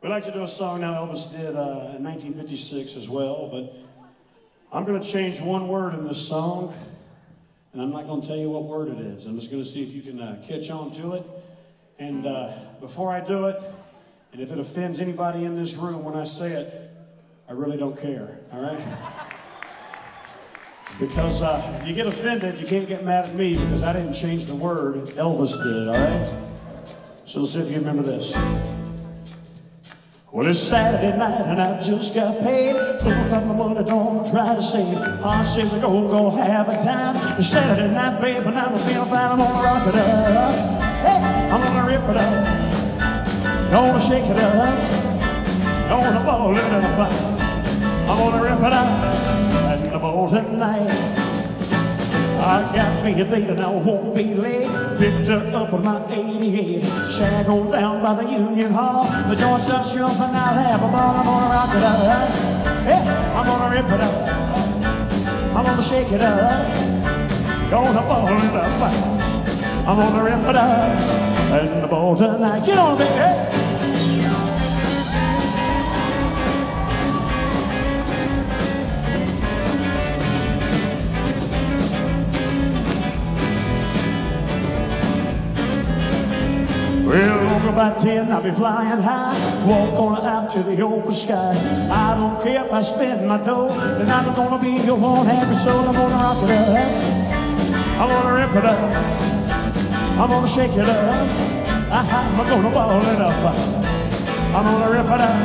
We like to do a song now Elvis did uh, in 1956 as well, but I'm going to change one word in this song, and I'm not going to tell you what word it is. I'm just going to see if you can uh, catch on to it. And uh, before I do it, and if it offends anybody in this room when I say it, I really don't care, all right? Because uh, if you get offended, you can't get mad at me because I didn't change the word. Elvis did, all right? So let's see if you remember this. Well, it's Saturday night and I just got paid. Full up my money, don't try to save. Aunt says I go, go have a time. It's Saturday night, babe, and I'm feeling fine. I'm gonna rock it up. Hey, I'm gonna rip it up. Gonna shake it up. Gonna ball it up. I'm gonna rip it up. And the ball tonight. I got me a date and I won't be late. Picked her up on my 88. Shag on down by the Union Hall. The joint starts jumping, I'll have a ball. I'm gonna rock it up. Hey, I'm gonna rip it up. I'm gonna shake it up. Gonna ball it up. I'm gonna rip it up. And the ball tonight. Get on, baby. About ten, I'll be flying high. Walk on out to the open sky. I don't care if I spend my dough. Then I'm gonna be your one happy soul. I'm gonna rock it up. I'm gonna rip it up. I'm gonna shake it up. I'm gonna ball it up. I'm gonna rip it up.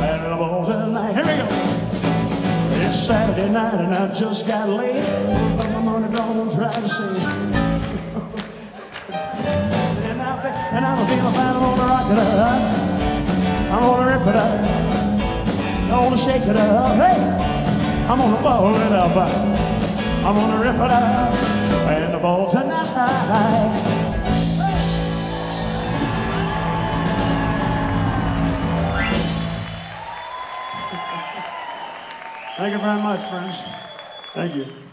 And ball tonight. Here we go. It's Saturday night and I just got laid. But my money don't try to save. And I'm feeling fine. I'm gonna rock it up. I'm gonna rip it up. I'm gonna shake it up. Hey, I'm gonna ball it up. I'm gonna rip it up and the ball tonight. Thank you very much, friends. Thank you.